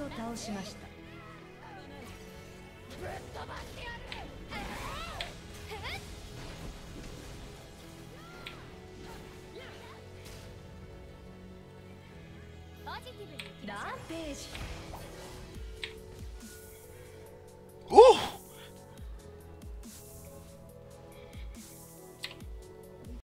を倒しました。ランページ。おっ！